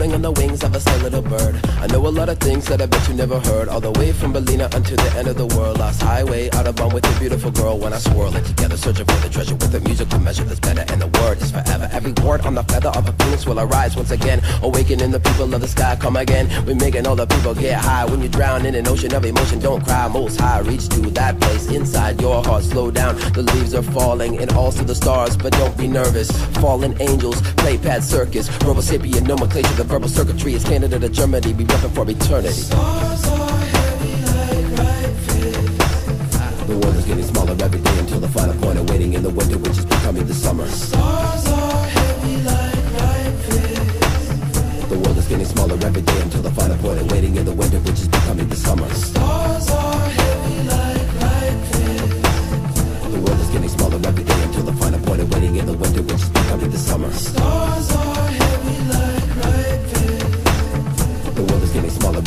on the wings of a still little bird. I know a lot of things that I bet you never heard. All the way from Berlina unto the end of the world. Lost highway, out of bond with a beautiful girl. When I swirl it together, searching for the treasure with a musical measure that's better. And the word is forever. Every word on the feather of a phoenix will arise once again. Awakening the people of the sky, come again. We're making all the people get high. When you drown in an ocean of emotion, don't cry. Most high, reach to that place inside your heart. Slow down, the leaves are falling and also the stars. But don't be nervous. Fallen angels, play pad circus, Robosapien nomenclature. The verbal circuitry is Canada to Germany. Be repping for eternity. Stars are heavy like fish. The world is getting smaller every day until the final point of waiting in the winter, which is becoming the summer. Stars are heavy like fish. The world is getting smaller every day until the final point of waiting in the winter, which is becoming the summer. Stars are heavy like fish. The world is getting smaller every day until the final point of waiting in the winter, which is becoming the summer. Stars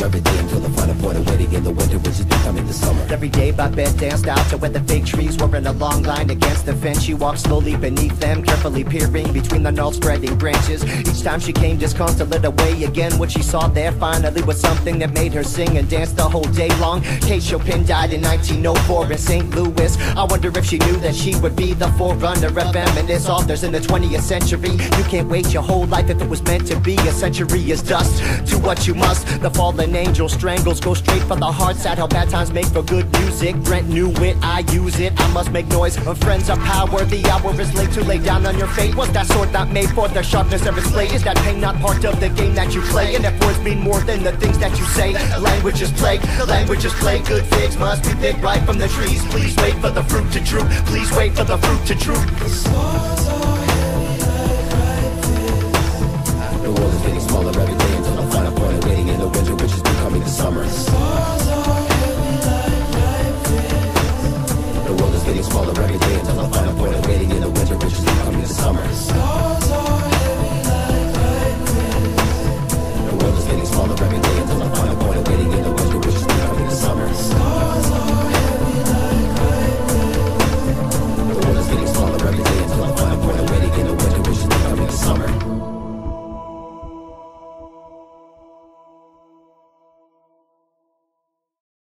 every day until the final point of waiting in the winter, which is becoming the summer. Every day Babette danced out to where the fig trees were in a long line against the fence. She walked slowly beneath them, carefully peering between the gnarled spreading branches. Each time she came disconsolate away again. What she saw there finally was something that made her sing and dance the whole day long. Kate Chopin died in 1904 in St. Louis. I wonder if she knew that she would be the forerunner of feminist authors in the 20th century. You can't wait your whole life if it was meant to be. A century is dust to what you must. The fallen angel strangles go straight for the heart. Sad how bad times make for good music. Brent knew it, I use it. I must make noise. When friends are power, the hour is late to lay down on your fate. Was that sword not made for the sharpness of its blade? Is that pain not part of the game that you play? And if words mean more than the things that you say, language is plague. Language is plague. Good figs must be picked right from the trees. Please wait for the fruit to droop. Please wait for the fruit to droop. The summer. The world is getting smaller every day until the final point of waiting in the winter, which is becoming the summer.